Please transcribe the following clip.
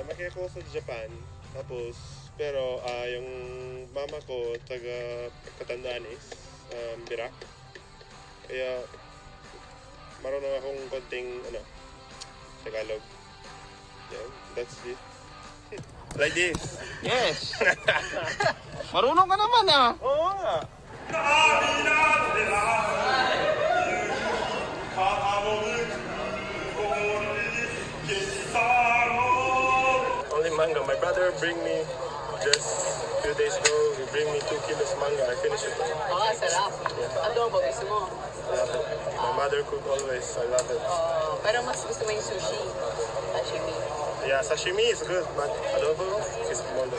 Lumaki ako sa Japan. Tapos, pero ah, yung mama ko taga Katandaan is um, Birak. Kaya marunong akong konting ano, Tagalog. Yan, that's it. like this. Yes. Marunong ka naman ah. Oo nga. Only manga. My brother bring me just a few days ago. He bring me two kilos manga. I finish it. Ah, sarap. Adobo, gusto mo? I love it. My mother cook always. I love it. Oh, pero mas gusto mo yung sushi. Sashimi. Yeah, sashimi is good, but adobo is more.